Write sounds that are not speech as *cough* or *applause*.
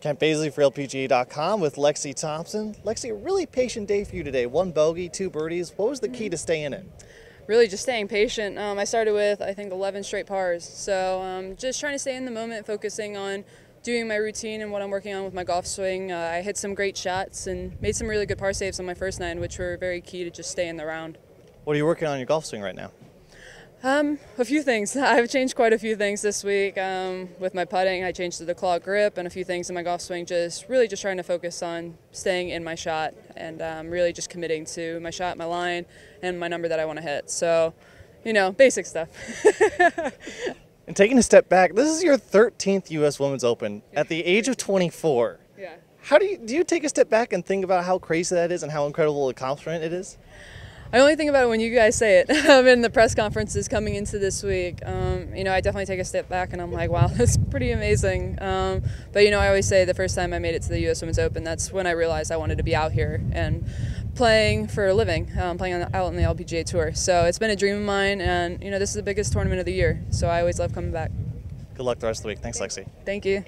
Kent Baisley for LPGA.com with Lexi Thompson. Lexi, a really patient day for you today. One bogey, two birdies. What was the key to staying in? Really, just staying patient. Um, I started with, I think, 11 straight pars. So um, just trying to stay in the moment, focusing on doing my routine and what I'm working on with my golf swing. Uh, I hit some great shots and made some really good par saves on my first nine, which were very key to just stay in the round. What are you working on in your golf swing right now? Um, a few things. *laughs* I've changed quite a few things this week. Um, with my putting, I changed to the claw grip and a few things in my golf swing. Just really just trying to focus on staying in my shot and um, really just committing to my shot, my line, and my number that I want to hit. So, you know, basic stuff. *laughs* and taking a step back, this is your 13th U.S. Women's Open at the age of 24. Yeah. How do you do? You take a step back and think about how crazy that is and how incredible accomplishment it is. I only think about it when you guys say it. I'm *laughs* in the press conferences coming into this week. Um, you know, I definitely take a step back and I'm like, wow, *laughs* that's pretty amazing. Um, but you know, I always say the first time I made it to the U.S. Women's Open, that's when I realized I wanted to be out here and playing for a living, um, playing on the, out on the LPGA Tour. So it's been a dream of mine, and you know, this is the biggest tournament of the year. So I always love coming back. Good luck the rest of the week. Thanks, Lexi. Thank you.